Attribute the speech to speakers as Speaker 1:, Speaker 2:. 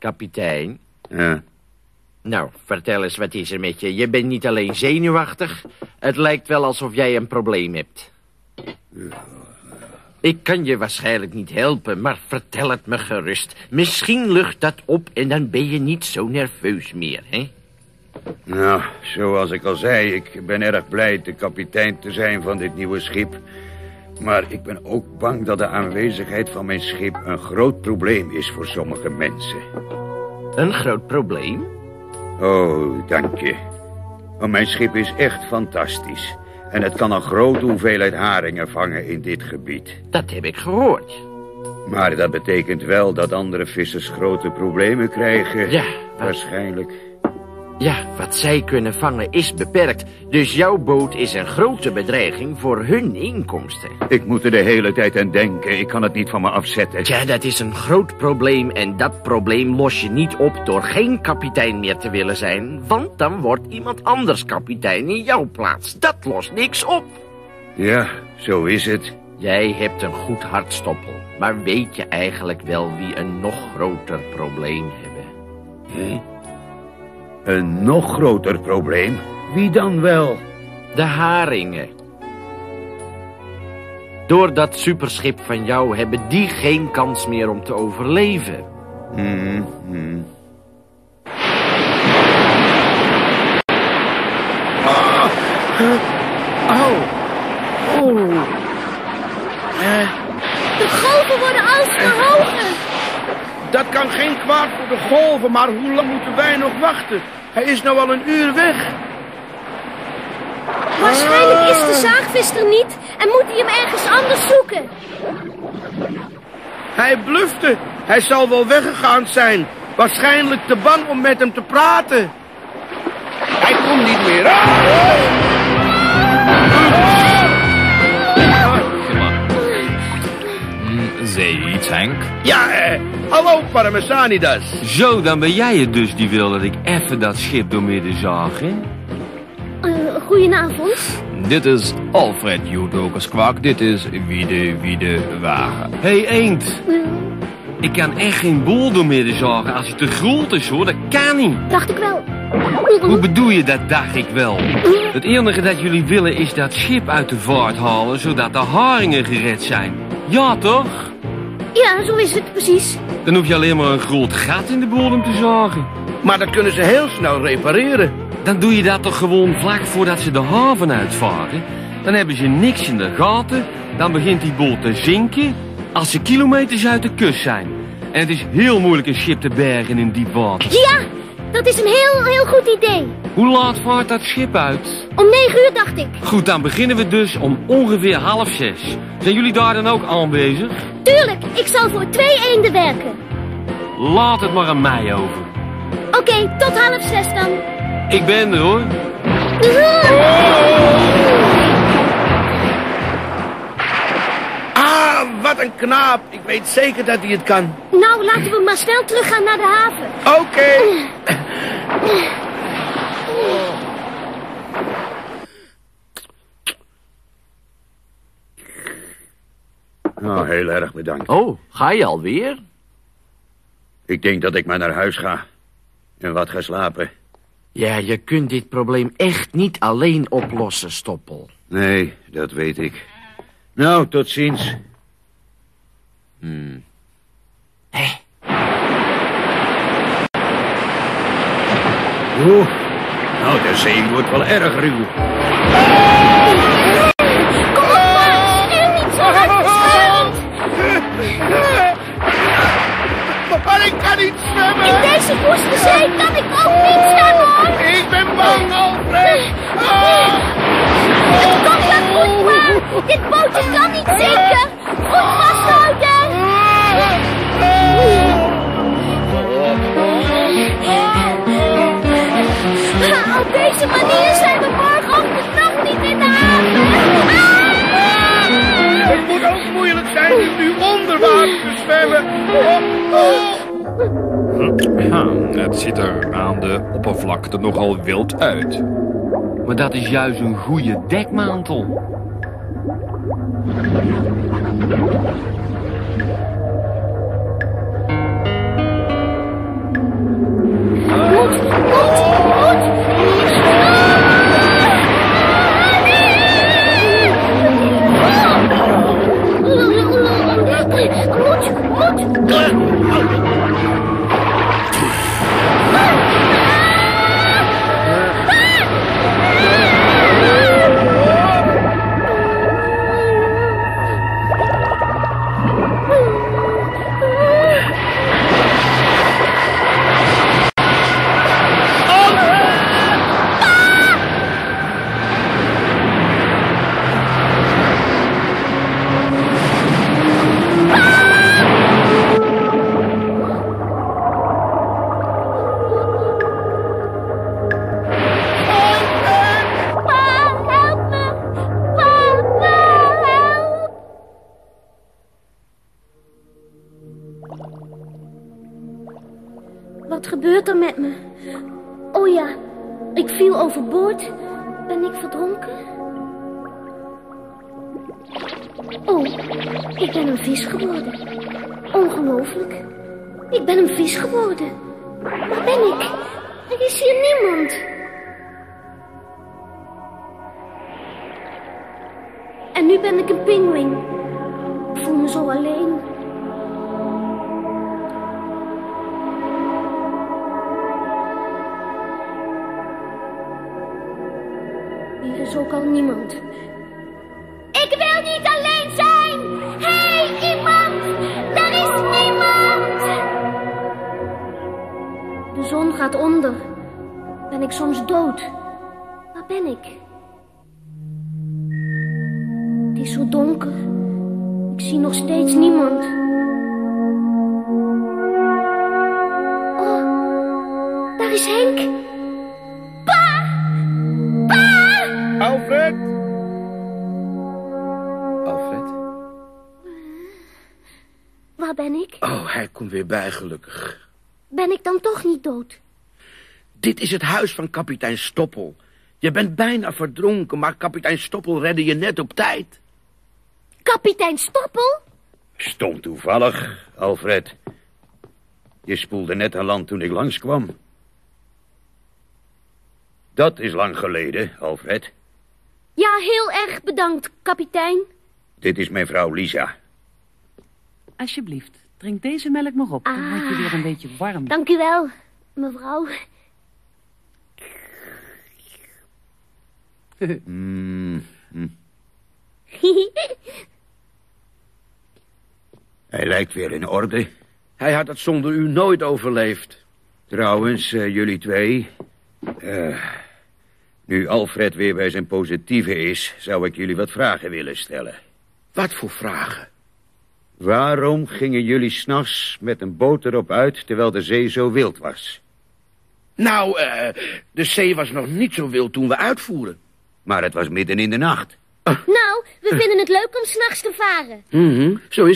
Speaker 1: kapitein.
Speaker 2: Ja.
Speaker 1: Nou, vertel eens, wat is er met je? Je bent niet alleen zenuwachtig. Het lijkt wel alsof jij een probleem hebt. Ik kan je waarschijnlijk niet helpen, maar vertel het me gerust. Misschien lucht dat op en dan ben je niet zo nerveus meer, hè?
Speaker 2: Nou, zoals ik al zei, ik ben erg blij de kapitein te zijn van dit nieuwe schip. Maar ik ben ook bang dat de aanwezigheid van mijn schip een groot probleem is voor sommige mensen.
Speaker 1: Een groot probleem?
Speaker 2: Oh, dank je. Want mijn schip is echt fantastisch. En het kan een grote hoeveelheid haringen vangen in dit gebied.
Speaker 1: Dat heb ik gehoord.
Speaker 2: Maar dat betekent wel dat andere vissers grote problemen krijgen.
Speaker 1: Ja,
Speaker 2: Waarschijnlijk.
Speaker 1: Ja, wat zij kunnen vangen is beperkt. Dus jouw boot is een grote bedreiging voor hun inkomsten.
Speaker 2: Ik moet er de hele tijd aan denken. Ik kan het niet van me afzetten.
Speaker 1: Tja, dat is een groot probleem en dat probleem los je niet op door geen kapitein meer te willen zijn. Want dan wordt iemand anders kapitein in jouw plaats. Dat lost niks op.
Speaker 2: Ja, zo is het.
Speaker 1: Jij hebt een goed hart, Stoppel. Maar weet je eigenlijk wel wie een nog groter probleem hebben?
Speaker 2: Hm? Een nog groter probleem? Wie dan wel?
Speaker 1: De haringen. Door dat superschip van jou hebben die geen kans meer om te overleven.
Speaker 2: Hmm, hmm.
Speaker 3: Oh. Oeh.
Speaker 4: De golven worden alsmaar hoger.
Speaker 3: Dat kan geen kwaad voor de golven, maar hoe lang moeten wij nog wachten? Hij is nou al een uur weg.
Speaker 4: Waarschijnlijk is de zaagvis er niet en moet hij hem ergens anders zoeken.
Speaker 3: Hij blufte. Hij zal wel weggegaan zijn. Waarschijnlijk te bang om met hem te praten. Hij komt niet meer. Ah!
Speaker 5: Zei je iets, Henk?
Speaker 3: Ja, Parmesanidas.
Speaker 5: Zo, dan ben jij het dus die wil dat ik even dat schip doormidden zag, hè?
Speaker 4: Eh, goedenavond.
Speaker 5: Dit is Alfred Jodokers Kwak. Dit is Wiede Wiede Wagen. Hé, hey, Eend. Ik kan echt geen boel doormidden zagen als hij te groot is, hoor. Dat kan niet.
Speaker 4: dacht ik wel.
Speaker 5: Hoe bedoel je dat, dacht ik wel? Het enige dat jullie willen is dat schip uit de vaart halen, zodat de haringen gered zijn. Ja, toch?
Speaker 4: Ja, zo is het precies.
Speaker 5: Dan hoef je alleen maar een groot gat in de bodem te zagen.
Speaker 3: Maar dat kunnen ze heel snel repareren.
Speaker 5: Dan doe je dat toch gewoon vlak voordat ze de haven uitvaren? Dan hebben ze niks in de gaten, dan begint die boot te zinken als ze kilometers uit de kust zijn. En het is heel moeilijk een schip te bergen in diep water.
Speaker 4: Ja, dat is een heel, heel goed idee.
Speaker 5: Hoe laat vaart dat schip uit?
Speaker 4: Om negen uur dacht ik.
Speaker 5: Goed, dan beginnen we dus om ongeveer half zes. Zijn jullie daar dan ook aanwezig?
Speaker 4: Tuurlijk, ik zal voor twee eenden werken.
Speaker 5: Laat het maar aan mij over.
Speaker 4: Oké, tot half zes dan.
Speaker 5: Ik ben er hoor.
Speaker 3: Ah, wat een knaap. Ik weet zeker dat hij het kan.
Speaker 4: Nou, laten we maar snel teruggaan naar de haven.
Speaker 3: Oké.
Speaker 2: Nou, heel erg bedankt.
Speaker 1: Oh, ga je alweer?
Speaker 2: Ik denk dat ik maar naar huis ga. En wat ga slapen.
Speaker 1: Ja, je kunt dit probleem echt niet alleen oplossen, Stoppel.
Speaker 2: Nee, dat weet ik. Nou, tot ziens.
Speaker 1: Hé,
Speaker 2: Oeh. Nou, de zee wordt wel erg ruw.
Speaker 4: Dit bootje kan niet zinken. Goed vasthouden. Op deze manier zijn we morgenochtend nog niet in de haven. Ah!
Speaker 3: Het moet ook moeilijk zijn om nu onder water te zwemmen. Oh, oh.
Speaker 5: Het ziet er aan de oppervlakte nogal wild uit. Maar dat is juist een goede dekmantel.
Speaker 4: Thank you. Wat gebeurt er met me? Oh ja, ik viel overboord. Ben ik verdronken? Oh, ik ben een vis geworden. Ongelooflijk. Ik ben een vis geworden. Waar ben ik? Er is hier niemand. En nu ben ik een pinguïn. Ik voel me zo alleen. Hier is ook al niemand. Ik wil niet alleen zijn! Hé, hey, iemand! Er is niemand! De zon gaat onder. Ben ik soms dood? Waar ben ik? Het is zo donker. Ik zie nog steeds niemand. Oh, daar is Henk. Waar ben ik?
Speaker 3: Oh, hij komt weer bij, gelukkig.
Speaker 4: Ben ik dan toch niet dood?
Speaker 3: Dit is het huis van kapitein Stoppel. Je bent bijna verdronken, maar kapitein Stoppel redde je net op tijd.
Speaker 4: Kapitein Stoppel?
Speaker 2: Stond toevallig, Alfred. Je spoelde net aan land toen ik langskwam. Dat is lang geleden, Alfred.
Speaker 4: Ja, heel erg bedankt, kapitein.
Speaker 2: Dit is mijn vrouw Lisa.
Speaker 6: Alsjeblieft, drink deze melk maar op. Dan
Speaker 4: Ah.
Speaker 6: word je weer een beetje warm.
Speaker 4: Dank u wel, mevrouw.
Speaker 2: Mm, hij lijkt weer in orde.
Speaker 3: Hij had het zonder u nooit overleefd.
Speaker 2: Trouwens, eh, jullie twee. eh, nu Alfred weer bij zijn positieve is, zou ik jullie wat vragen willen stellen.
Speaker 3: Wat voor vragen?
Speaker 2: Waarom gingen jullie s'nachts met een boot erop uit terwijl de zee zo wild was?
Speaker 3: Nou, eh, de zee was nog niet zo wild toen we uitvoeren.
Speaker 2: Maar het was midden in de nacht.
Speaker 4: Nou, we vinden het leuk om s'nachts te varen.
Speaker 3: Mhm, zo is